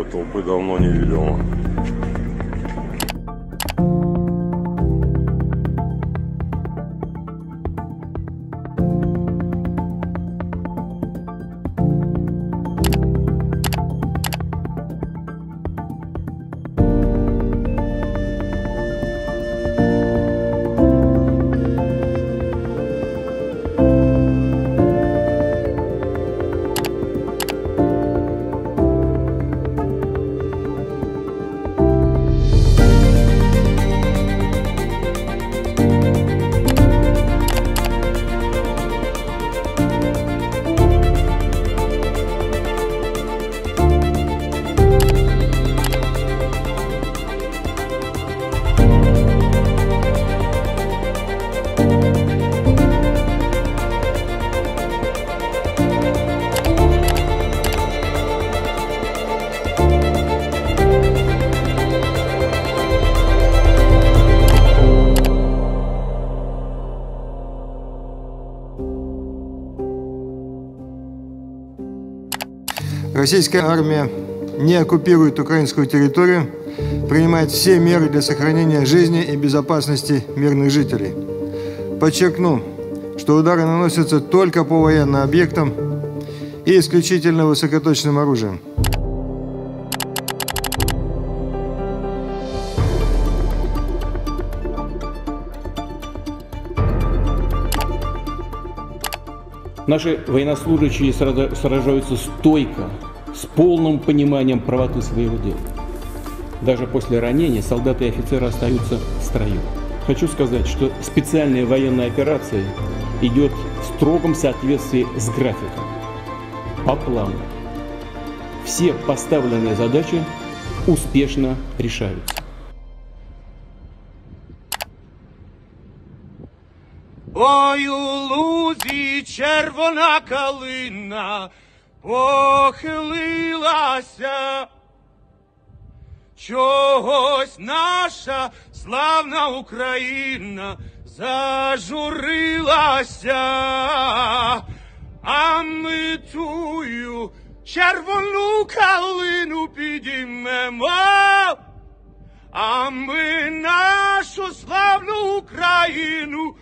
Такой толпы давно не видел. Российская армия не оккупирует украинскую территорию, принимает все меры для сохранения жизни и безопасности мирных жителей. Подчеркну, что удары наносятся только по военным объектам и исключительно высокоточным оружием. Наши военнослужащие сражаются стойко, с полным пониманием правоты своего дела. Даже после ранения солдаты и офицеры остаются в строю. Хочу сказать, что специальная военная операция идет в строгом соответствии с графиком, по плану. Все поставленные задачи успешно решаются. Ой, у лузі червона калина похилилася. Чогось наша славна Україна зажурилася, а ми тую червону калину підіймемо, а ми нашу славну Україну